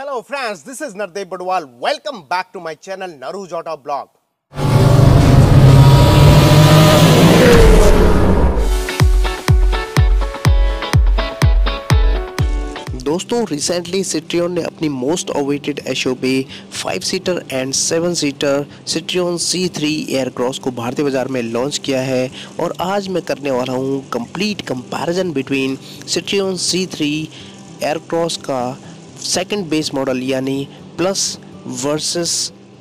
Hello friends, this is Nardev Badwal. Welcome back to my channel Naruj Auto Blog. दोस्तों recently Citroen ने अपनी most awaited S five seater and seven seater Citroen C three Aircross को भारतीय बाज़ार में launch किया है और आज मैं करने वाला हूँ complete comparison between Citroen C three Aircross का सेकंड बेस मॉडल यानी plus versus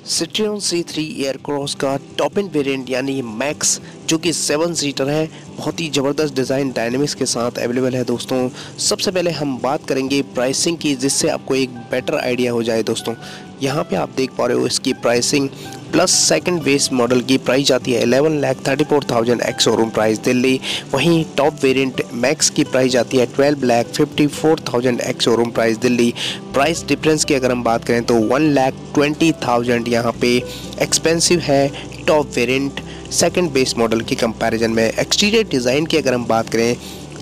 Citroen C three Aircross का टॉप एंड वेरिएंट यानी मैक्स जो कि सेवन सीटर है, बहुत ही ज़बरदस्त डिज़ाइन डायनेमिक्स के साथ अवेलेबल है दोस्तों। सबसे पहले हम बात करेंगे प्राइसिंग की, जिससे आपको एक बेटर आइडिया हो जाए दोस्तों। यहाँ पे आप देख पा रहे हो इसकी pricing plus second base model की प्राइस जाती है eleven lakh thirty four thousand ex showroom price Delhi. वहीं टॉप वेरिएंट मैक्स की प्राइस जाती है twelve lakh fifty four thousand ex showroom price Delhi. Price difference की अगर हम बात करें तो वन लैख ट्वेंटी थाउज़ेंड यहाँ पे एक्सपेंसिव है top variant second base model की कंपैरिजन में। एक्सटीरियर डिज़ाइन की अगर हम बात करें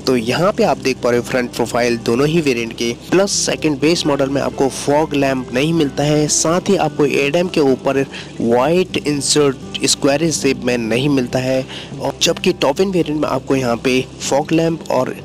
तो यहाँ पे आप देख पा रहे हो फ्रंट प्रोफ़ाइल दोनों ही वेरिएंट के प्लस सेकंड बेस मॉडल में आपको फॉग लैम्प नहीं मिलता है, साथ ही आपको एडम के ऊपर वाइट इंसर्ट स्क्वायर शेप में नहीं मिलता है, और जबकि टॉप इन वेरियंट में आपको यहाँ पे फॉग लैम्प और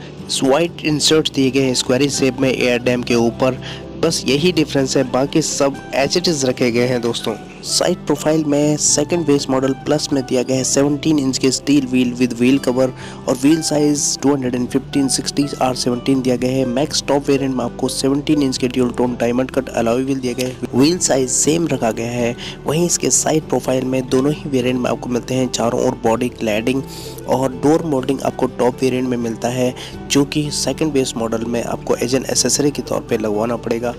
वाइट इंसर्ट दिए गए हैं स्क्वायर शेप में एयर डैम के ऊपर, बस यही डिफरेंस है, बाकी सब एच रखे गए हैं दोस्तों। साइड प्रोफ़ाइल में सेकंड बेस मॉडल प्लस में दिया गया है 17 इंच के steel wheel with wheel cover और व्हील साइज़ 215 60 आर 17 दिया गया है। मैक्स टॉप वेरिएंट में आपको 17 इंच के dual tone diamond cut alloy wheel दिया गया है। व्हील साइज़ सेम रखा गया है। वहीं इसके साइड प्रोफ़ाइल में दोनों ही वेरियंट में आपको मिलते हैं। चारों ओर बॉडी क्लैडिंग और डोर मोल्डिंग आपको टॉप वेरिएंट में मिलता है, जो कि सेकेंड बेस मॉडल में आपको एज एन एसेसरी के तौर पर लगवाना पड़ेगा।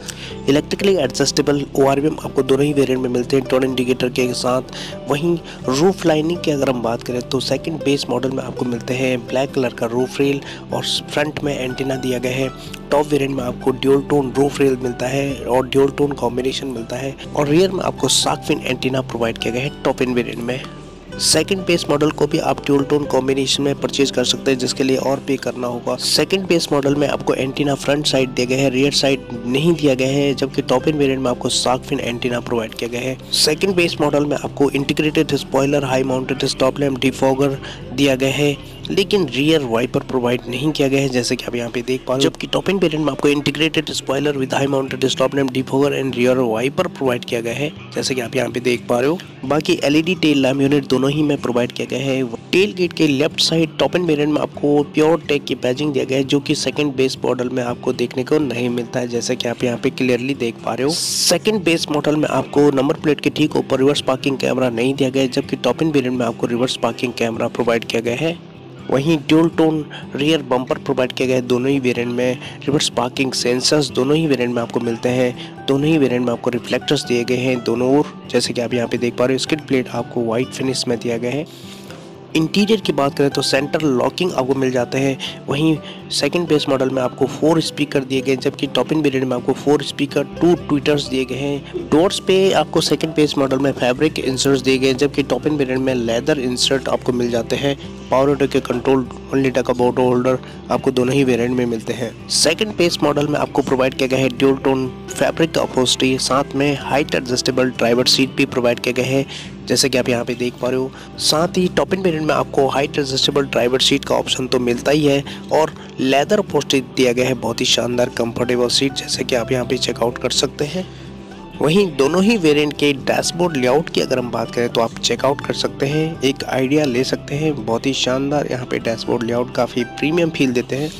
इलेक्ट्रिकली एडजस्टेबल ओ आपको दोनों ही वेरियंट में मिलते हैं। टर्न इंडिकेटर के साथ, वहीं रूफ लाइनिंग की अगर हम बात करें तो सेकंड बेस मॉडल में आपको मिलते हैं। ब्लैक कलर का रूफ रेल और फ्रंट में एंटीना दिया गया है। टॉप वेरिएंट में आपको ड्यूल टोन रूफ रेल मिलता है और ड्यूल टोन कॉम्बिनेशन मिलता है। और रियर में आपको साकफिन एंटीना प्रोवाइड किया गया है टॉप इन वेरिएंट में। सेकंड बेस मॉडल को भी आप ट्यूल टोन कॉम्बिनेशन में परचेज कर सकते हैं, जिसके लिए और पे करना होगा। सेकंड बेस मॉडल में आपको एंटीना फ्रंट साइड दिया गया है रियर साइड नहीं दिया गया है, जबकि टॉप इन वेरियंट में आपको साकफिन एंटीना प्रोवाइड किया गया है। सेकंड बेस मॉडल में आपको integrated spoiler high mounted stop lamp defogger दिया गया है। लेकिन रियर वाइपर प्रोवाइड नहीं किया गया है, जैसे कि आप यहाँ पे देख पा रहे हो। जबकि टॉप इन वेरिएंट में आपको integrated spoiler with high mounted stop lamp defogger and rear wiper provide किया गया है, जैसे कि आप यहाँ पे देख पा रहे हो। बाकी एलईडी टेल लैम्प यूनिट दोनों ही में प्रोवाइड किया गया है। टेल गेट के left side top end variant में आपको प्योर टेक की पैजिंग दिया गया है, जो कि सेकंड बेस मॉडल में आपको देखने को नहीं मिलता है, जैसे कि आप यहाँ पे क्लियरली देख पा रहे हो। सेकंड बेस मॉडल में आपको नंबर प्लेट के ठीक ऊपर रिवर्स पार्किंग कैमरा नहीं दिया गया जबकि टॉप इन वेरिएंट में आपको रिवर्स पार्किंग कैमरा प्रोवाइड किया गया है। वहीं dual tone rear bumper provide किया गया है दोनों ही वेरिएंट में रिवर्स पार्किंग सेंसर्स दोनों ही वेरिएंट में आपको मिलते हैं। दोनों ही वेरिएंट में आपको रिफ्लेक्टर्स दिए गए हैं दोनों ओर। जैसे कि आप यहाँ पे देख पा रहे हो स्किड प्लेट आपको वाइट फिनिश में दिया गया है। इंटीरियर की बात करें तो सेंटर लॉकिंग आपको मिल जाते हैं। वहीं सेकंड बेस मॉडल में आपको फोर स्पीकर दिए गए जबकि टॉप इन वेरिएंट में आपको फोर स्पीकर टू ट्विटर्स दिए गए हैं। डोर्स पे आपको सेकंड बेस मॉडल में फैब्रिक इंसर्ट्स दिए गए जबकि टॉप इन वेरिएंट में लेदर इंसर्ट आपको मिल जाते हैं। पावर विंडो के कंट्रोल वन लीटर का बोटो होल्डर आपको दोनों ही वेरिएंट में मिलते हैं। सेकंड बेस मॉडल में आपको प्रोवाइड किया गया है ड्यूल टोन फैब्रिक अपहोस्ट्री साथ में हाइट एडजस्टेबल ड्राइवर सीट भी प्रोवाइड किया गया है। जैसे कि आप यहाँ पे देख पा रहे हो। साथ ही टॉप इन वेरिएंट में आपको हाइट एडजस्टेबल ड्राइवर सीट का ऑप्शन तो मिलता ही है और लेदर पोस्टर दिया गया है बहुत ही शानदार कंफर्टेबल सीट जैसे कि आप यहाँ पे चेकआउट कर सकते हैं। वहीं दोनों ही वेरिएंट के डैशबोर्ड लेआउट की अगर हम बात करें तो आप चेकआउट कर सकते हैं। एक आइडिया ले सकते हैं, बहुत ही शानदार यहाँ पे डैशबोर्ड लेआउट काफ़ी प्रीमियम फील देते हैं।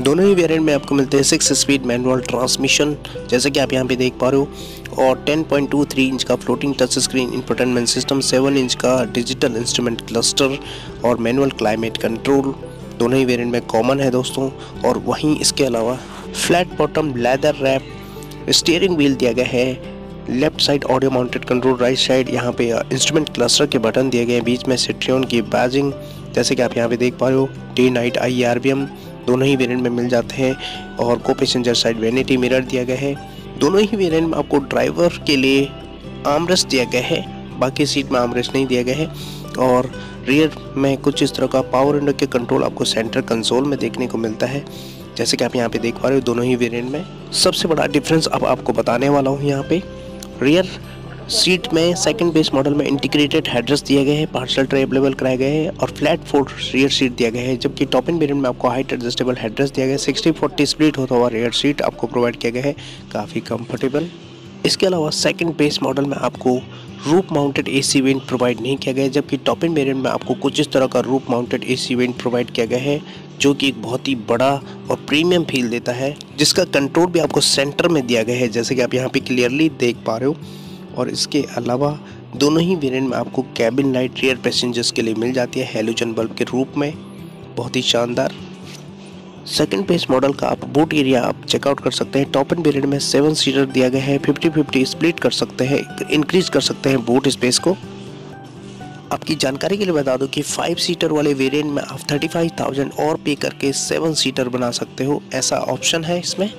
दोनों ही वेरिएंट में आपको मिलते हैं सिक्स स्पीड मैनुअल ट्रांसमिशन जैसे कि आप यहाँ पे देख पा रहे हो। और 10.23 इंच का floating touch screen infotainment system 7 inch का डिजिटल इंस्ट्रूमेंट क्लस्टर और मैनुअल क्लाइमेट कंट्रोल दोनों ही वेरिएंट में कॉमन है दोस्तों। और वहीं इसके अलावा flat bottom leather wrap steering wheel दिया गया है। Left side audio mounted control right side यहाँ पे इंस्ट्रूमेंट क्लस्टर के बटन दिए गए हैं। बीच में सिट्रियन की बैजिंग जैसे कि आप यहाँ पे देख पा रहे हो day night I R V M दोनों ही वेरिएंट में मिल जाते हैं और को पैसेंजर साइड वेनिटी मिरर दिया गया है। दोनों ही वेरिएंट में आपको ड्राइवर के लिए आमरेस्ट दिया गया है। बाकी सीट में आमरेस्ट नहीं दिया गया है और रियर में कुछ इस तरह का पावर विंडो के कंट्रोल आपको सेंटर कंसोल में देखने को मिलता है। जैसे कि आप यहाँ पे देख पा रहे हो दोनों ही वेरिएंट में। सबसे बड़ा डिफरेंस अब आपको बताने वाला हूँ यहाँ पे। रियर सीट में सेकंड बेस मॉडल में इंटीग्रेटेड हेडरेस्ट दिए गए हैं पार्सल ट्रे अवेलेबल कराए गए हैं और फ्लैट फोर रियर सीट दिया गया है, जबकि टॉप इन वेरिएंट में आपको हाइट एडजस्टेबल हेडरेस्ट दिया गया है। सिक्सटी फोर्टी स्प्लिट होता हुआ रियर सीट आपको प्रोवाइड किया गया है, काफ़ी कंफर्टेबल इसके अलावा सेकंड बेस मॉडल में आपको रूप माउंटेड एसी वेंट प्रोवाइड नहीं किया गया जबकि टॉप इन वेरिएंट में आपको कुछ इस तरह का रूप माउंटेड एसी वेंट प्रोवाइड किया गया है, जो कि एक बहुत ही बड़ा और प्रीमियम फील देता है, जिसका कंट्रोल भी आपको सेंटर में दिया गया है, जैसे कि आप यहाँ पे क्लियरली देख पा रहे हो। और इसके अलावा दोनों ही वेरिएंट में आपको कैबिन लाइट रियर पैसेंजर्स के लिए मिल जाती है हेलोजन बल्ब के रूप में। बहुत ही शानदार। सेकंड बेस मॉडल का आप बूट एरिया आप चेकआउट कर सकते हैं। टॉप एंड वेरिएंट में सेवन सीटर दिया गया है। फिफ्टी फिफ्टी स्प्लिट कर सकते हैं इंक्रीज कर सकते हैं बूट स्पेस को। आपकी जानकारी के लिए बता दूँ कि फाइव सीटर वाले वेरिएंट में आप थर्टी फाइव थाउज़ेंड और पे करके सेवन सीटर बना सकते हो। ऐसा ऑप्शन है इसमें।